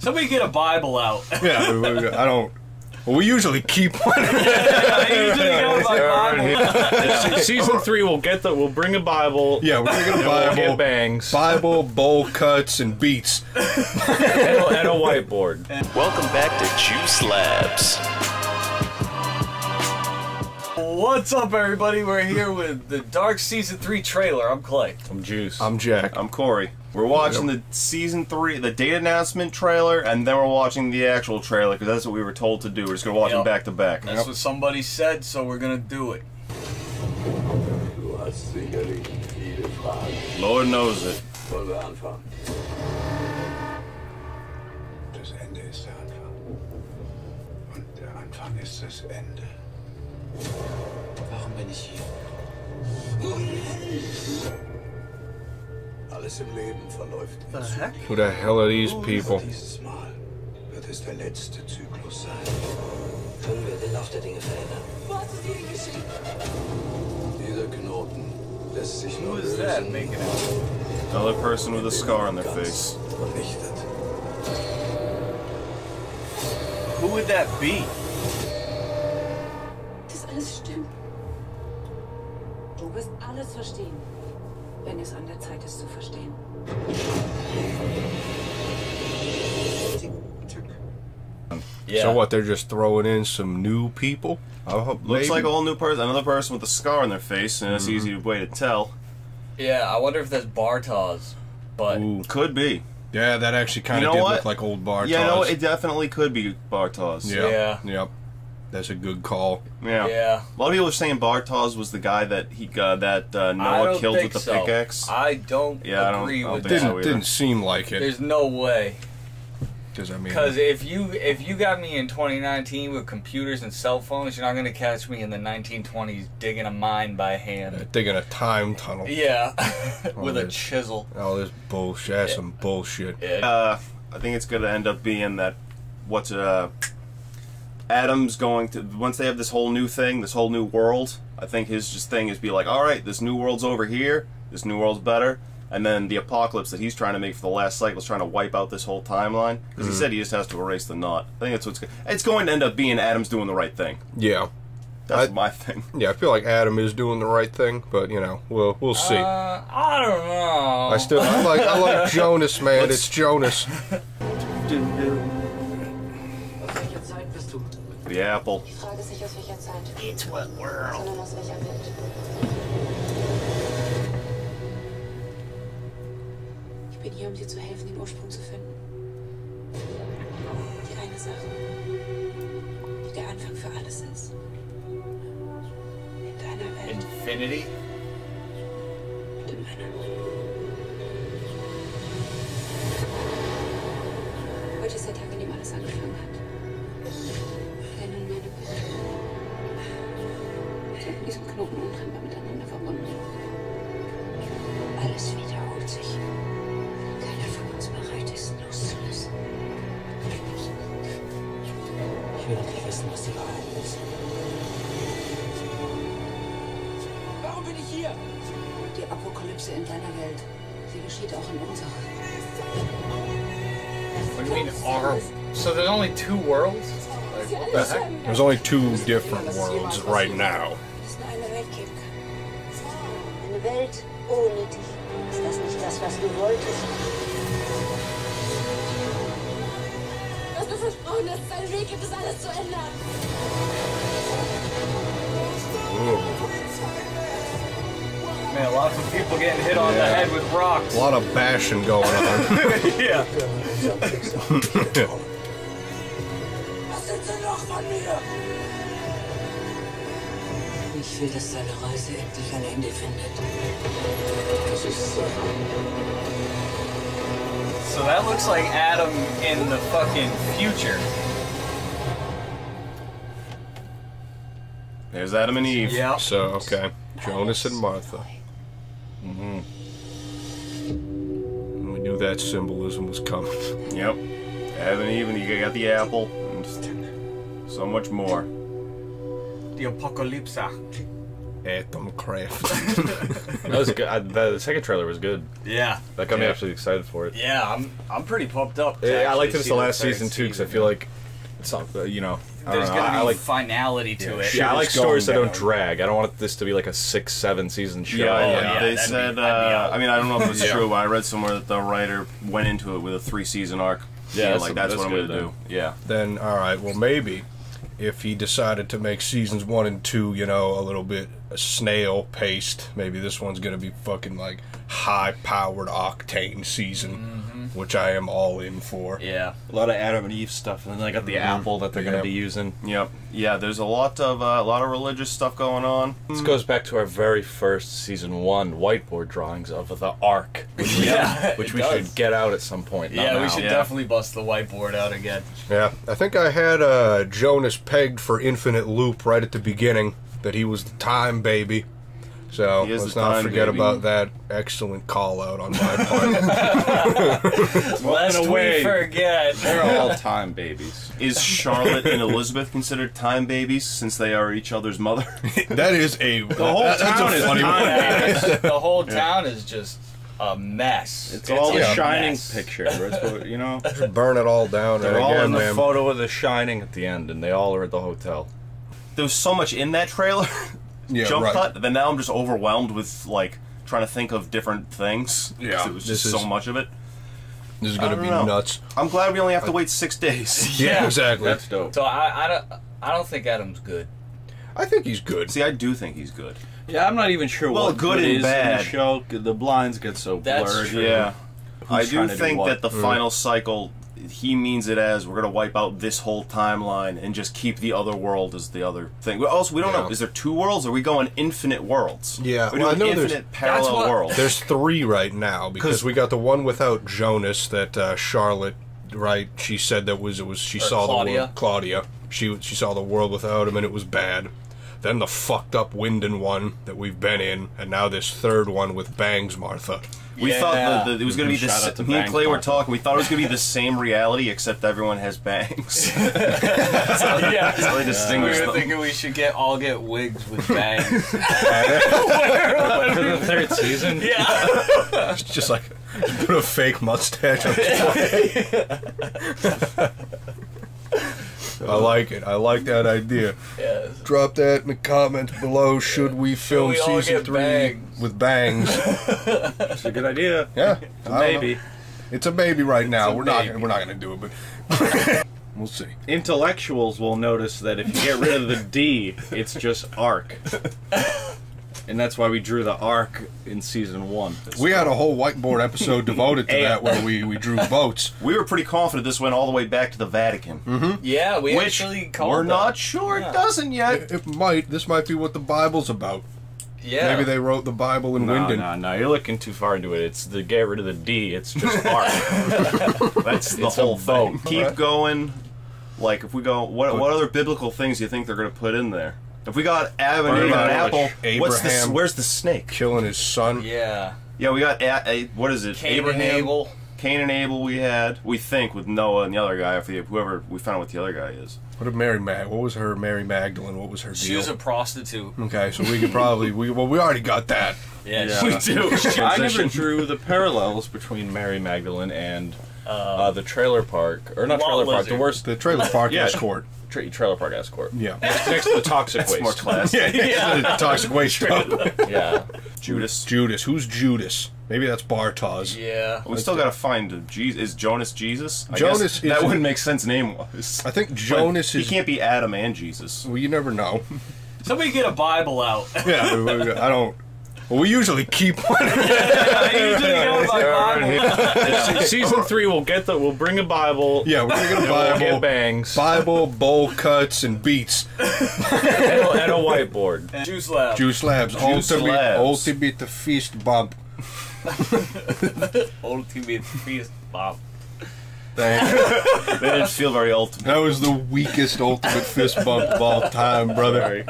Somebody get a Bible out. Yeah, we- we- I don't. Well, we usually keep one. I usually get my Bible. Season three, we'll get the. We'll bring a Bible. Yeah, we're gonna We'll Bible, get bangs Bible, bowl cuts, and beats. and, a, and a whiteboard. Welcome back to Juice Labs. What's up, everybody? We're here with the Dark Season 3 trailer. I'm Clay. Some juice. I'm Jack. I'm Corey. We're watching the season three, the date announcement trailer, and then we're watching the actual trailer because that's what we were told to do. We're just gonna watch them back to back. That's what somebody said, so we're gonna do it. Du hast sicherlich viele Fragen. Lord knows it. Wollen wir anfangen? Das Ende ist der Anfang. Und der Anfang ist das Ende. Warum bin ich hier? Alles im Leben verläuft. Who the hell are these people? Dieses Mal wird es der letzte Zyklus sein. Können wir den Lauf der Dinge verändern? Dieser Knoten lässt sich nur lösen? Another person with a scar on their face. vernichtet. Who would that be? Das alles stimmt. Du wirst alles verstehen, wenn es an der Zeit ist zu verstehen. Yeah. So what? They're just throwing in some new people. I hope Looks maybe? like a whole new person, another person with a scar on their face, and that's Mm-hmm. an easy way to tell. Yeah, I wonder if that's Bartosz. But Ooh. Could be. Yeah, that actually kind You of know did what? look like old Bartosz. Yeah, no, it definitely could be Bartosz. Yeah. Yeah. Yep. That's a good call. Yeah. yeah. A lot of people are saying Bartosz was the guy that he uh, that uh, Noah killed with the so. pickaxe. I don't Yeah, I don't- agree I don't with think that. so Didn't either. didn't seem like it. There's no way. Because I mean, Because if you if you got me in 2019 with computers and cell phones, you're not gonna catch me in the 1920s digging a mine by uh, hand. digging a time tunnel. Yeah, with a chisel. All this bullshit. That's some bullshit. Yeah. uh, I think it's going to end up being that what's uh, Adam's going to once they have this whole new thing, this whole new world. I think his just thing is be like, all right, this new world's over here. This new world's better. And then the apocalypse that he's trying to make for the last cycle is trying to wipe out this whole timeline because he said he just has to erase the knot. I think that's what's go- it's going to end up being Adam's doing the right thing. Yeah. That's I- my thing. Yeah, I feel like Adam is doing the right thing, but you know, we'll we'll see. Uh, I don't know. I still I like I like Jonas, man. Let's- It's Jonas. The apple. Die Frage ist nicht aus welcher Zeit. It's what world? Sondern aus welcher Welt. Ich bin hier, um dir zu helfen, den Ursprung zu finden. Die eine Sache, die der Anfang für alles ist. In deiner Welt Infinity. und in meiner. Heute ist der Tag, an dem alles angefangen hat. Sind diesem Knoten untrennbar miteinander verbunden. Alles wiederholt sich. Keiner von uns bereit ist, loszulassen. Ich will endlich wissen, was die Wahrheit ist. Warum bin ich hier? Die Apokalypse in deiner Welt. Sie geschieht auch in unserer. What do you mean our? So there's only two worlds? Like, what the heck? There's only two different worlds right now. Welt ohne dich. Ist das nicht das, was du wolltest? Du hast mir versprochen, dass es einen Weg gibt, das alles zu ändern. Man, lots of people getting hit on the head with rocks. A lot of bashing going on. yeah. Was sind sie noch von mir? Ich will, dass deine Reise endlich ein Ende findet. Das ist Zeit. So that looks like Adam in the fucking future. There's Adam and Eve. Yeah. so okay, Jonas and Martha. Mm-hmm. We knew that symbolism was coming. Yep. Adam and Eve, and you got the apple, and so much more. The apocalypse. Atom Craft. That was good. I, the, the second trailer was good. Yeah. That got me Yeah. actually excited for it. Yeah, I'm I'm pretty pumped up. to Yeah, I actually liked it as the last season too because I feel like it's not, uh, you know. I there's know, gonna I, be I like finality to it. yeah, I like stories that going don't drag. I don't want this to be like a six, seven season show. Yeah, Oh, yeah. yeah, they said. be uh. I mean, I don't know if it's Yeah. true, but I read somewhere that the writer went into it with a three season arc. Yeah, Yeah, that's- like that's, that's what I'm gonna then. do. Yeah. then, all right, well, maybe if he decided to make seasons one and two, you know, a little bit snail paced, maybe this one's gonna be fucking like high powered octane season, which I am all in for. Yeah. A lot of Adam and Eve stuff, and then they got the apple that they're Yeah. going to be using. Yep. Yeah. There's a lot of uh, a lot of religious stuff going on. This goes back to our very first season one whiteboard drawings of the Ark, which we, Yeah, which it we does. should get out at some point. not Yeah, we should Yeah. definitely bust the whiteboard out again. Yeah, I think I had uh, Jonas pegged for infinite loop right at the beginning that he was the time baby. So let's not time forget baby. about that excellent call out on my part. Lest away. we forget. They're all time babies. Is Charlotte and Elizabeth considered time babies since they are each other's mother? that is a the whole town is funny time one. The whole town is just a mess. It's all a a shining mess. picture. It's what- you know, Burn it all down. they're and all again, in the man, photo of the Shining at the end, and they all are at the hotel. there was so much in that trailer. Yeah, jump right. cut. Then now I'm just overwhelmed with like trying to think of different things. Yeah, it was this just so much of it. This is gonna be know. nuts. I'm glad we only have to wait six days. Yeah, exactly. That's dope. So I, I don't I don't think Adam's good. I think he's good. See, I do think he's good. Yeah, I'm not even sure Well, what good good and is in bad. the show. The blinds get so That's blurred. true. Yeah. I Who's do do think what? that the mm. final cycle, he means it as we're going to wipe out this whole timeline and just keep the other world as the other thing. Also, we don't Yeah. know. Is there two worlds? Or are we going infinite worlds? Yeah, We're well, I doing know there's- infinite parallel what- worlds. There's three right now because we got the one without Jonas that uh, Charlotte, right? She said that was it was she Or saw the Claudia. world. Claudia. She she saw the world without him and it was bad. Then the fucked up Winden one that we've been in, and now this third one with Bangs Martha. We Yeah. thought that that it was going to be Shout the out Me and Bang Clay were talking. We thought it was going to be the same reality, except everyone has bangs. yeah. That's how they We were them. thinking we should get all get wigs with bangs. For the third season, yeah. It's just like put a fake mustache on. I like it. I like that idea. Yes. Drop that in the comments below. Should we film we all season get three bangs? with bangs? it's a good idea. Yeah, I don't know. Maybe. It's a baby right now. We're not. baby. We're not gonna do it, but we'll see. Intellectuals will notice that if you get rid of the D, it's just arc. And that's why we drew the arc in season one. We had a whole whiteboard episode devoted to that where we, we drew boats. We were pretty confident this went all the way back to the Vatican, mm-hmm. Yeah, we which actually called we're that. not sure Yeah. it doesn't yet. It, it might. This might be what the Bible's about. Yeah. Maybe they wrote the Bible in No, Winden. no, no. You're looking too far into it. It's the get rid of the D. It's just arc. That's the It's whole thing. boat. Keep going. Like if we go, what what other biblical things do you think they're going to put in there? If we got Adam and Burn Eve and an out apple, what's the Abraham. where's the snake? Killing his son. Yeah. Yeah, we got a, a, what is it? Cain Abraham, and Abel. Cain and Abel. We had we think with Noah and the other guy. If we, whoever we found out what the other guy is. What did Mary Mag? What was her Mary Magdalene? What was her She deal? was a prostitute. okay, so we could probably we well we already got that. Yeah, Yeah. we do. I never drew the parallels between Mary Magdalene and uh, the trailer park, or not Walt trailer park, Lizard. the worst The trailer park Yeah. escort. Tra- trailer park escort. Yeah. next, next to the toxic That's waste. more class. yeah. Toxic waste dump. Yeah, Judas. Judas. Who's Judas? Maybe that's Bartosz. Yeah. We still got to find Jesus. Is Jonas Jesus? I Jonas guess is- that wouldn't make sense name wise. I think Jonas He is. can't be Adam and Jesus. Well, you never know. Somebody get a Bible out. Yeah, we- we- I don't. Well, we usually keep one. I usually go by Bible. season three we'll get the we'll bring a Bible. yeah, we're gonna get a and we'll get Bible, bangs Bible, bowl cuts, and beats. and, a, and a whiteboard. Juice lab. Juice Labs, Juice ultimate, Labs. ultimate fist bump. Ultimate the feast. bump. Thank They didn't feel very ultimate. That was the weakest ultimate fist bump of all time, brother. Sorry.